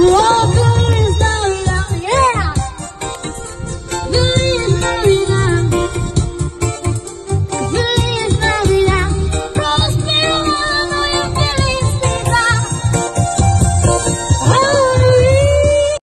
Love